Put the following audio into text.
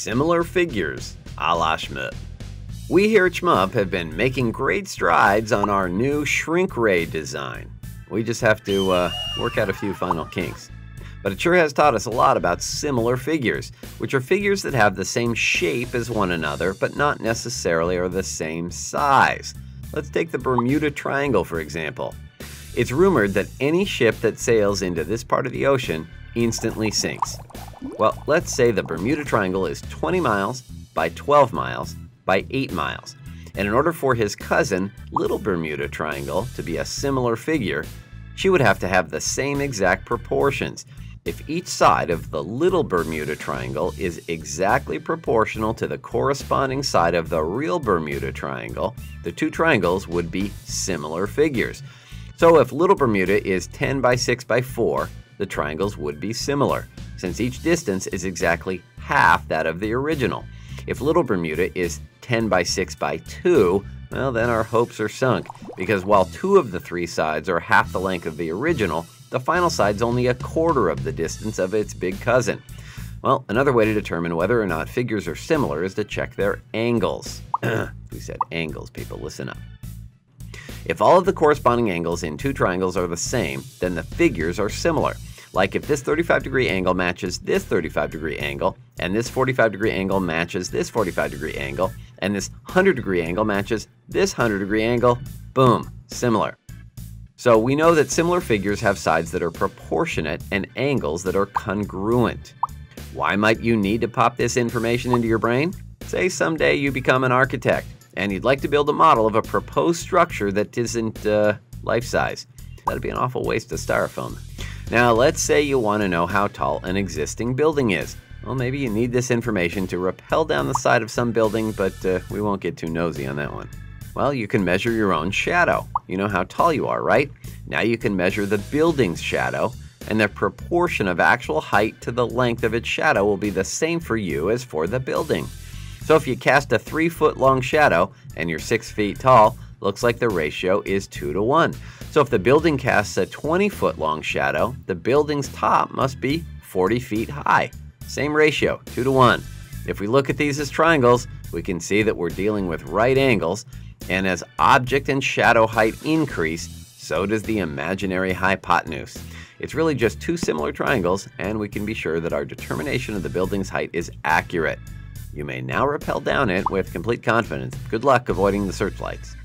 Similar figures, a la Shmoop. We here at Shmoop have been making great strides on our new shrink ray design. We just have to uh, work out a few final kinks. But it sure has taught us a lot about similar figures, which are figures that have the same shape as one another, but not necessarily are the same size. Let's take the Bermuda Triangle, for example. It's rumored that any ship that sails into this part of the ocean instantly sinks. Well, let's say the Bermuda Triangle is 20 miles by 12 miles by 8 miles. And in order for his cousin, Little Bermuda Triangle, to be a similar figure, she would have to have the same exact proportions. If each side of the Little Bermuda Triangle is exactly proportional to the corresponding side of the real Bermuda Triangle, the two triangles would be similar figures. So if Little Bermuda is 10 by 6 by 4, the triangles would be similar, since each distance is exactly half that of the original. If Little Bermuda is 10 by 6 by 2, well, then our hopes are sunk, because while two of the three sides are half the length of the original, the final side's only a quarter of the distance of its big cousin. Well, another way to determine whether or not figures are similar is to check their angles. we said angles, people, listen up. If all of the corresponding angles in two triangles are the same, then the figures are similar. Like if this 35 degree angle matches this 35 degree angle, and this 45 degree angle matches this 45 degree angle, and this 100 degree angle matches this 100 degree angle, boom, similar. So we know that similar figures have sides that are proportionate and angles that are congruent. Why might you need to pop this information into your brain? Say someday you become an architect and you'd like to build a model of a proposed structure that isn't uh, life size. That'd be an awful waste of styrofoam. Now, let's say you want to know how tall an existing building is. Well, maybe you need this information to rappel down the side of some building, but uh, we won't get too nosy on that one. Well, you can measure your own shadow. You know how tall you are, right? Now you can measure the building's shadow, and the proportion of actual height to the length of its shadow will be the same for you as for the building. So if you cast a three foot long shadow and you're six feet tall, looks like the ratio is 2 to 1. So if the building casts a 20 foot long shadow, the building's top must be 40 feet high. Same ratio, 2 to 1. If we look at these as triangles, we can see that we're dealing with right angles, and as object and shadow height increase, so does the imaginary hypotenuse. It's really just two similar triangles, and we can be sure that our determination of the building's height is accurate. You may now rappel down it with complete confidence. Good luck avoiding the searchlights.